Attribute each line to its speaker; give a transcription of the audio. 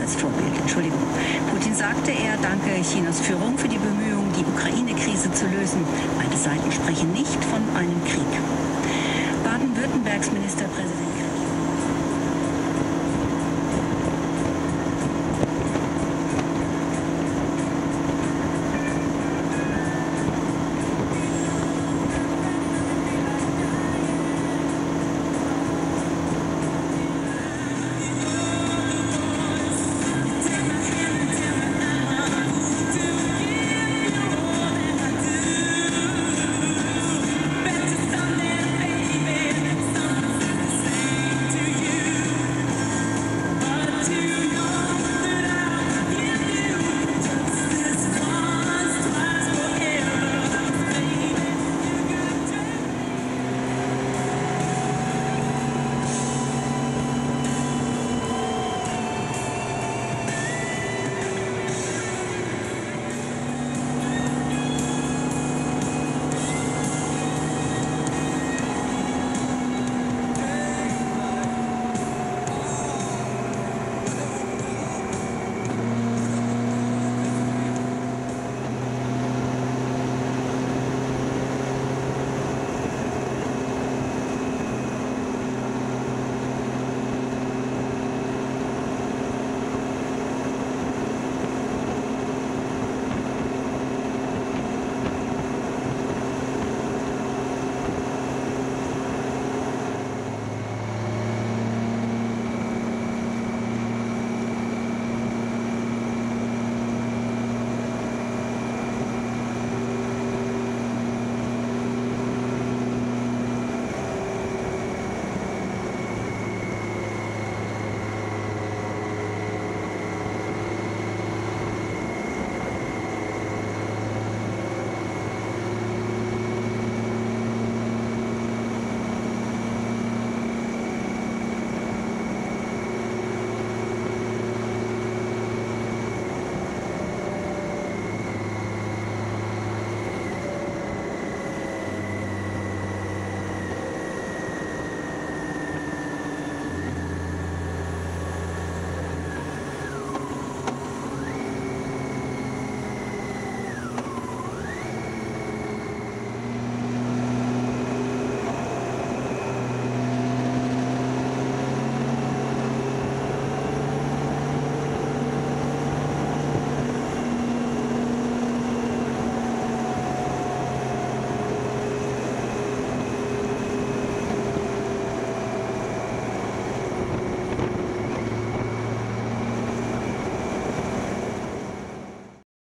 Speaker 1: als Vorbild. Entschuldigung. Putin sagte, er danke Chinas Führung für die Bemühungen, die Ukraine-Krise zu lösen. Beide Seiten sprechen nicht von einem Krieg. Baden-Württembergs Ministerpräsident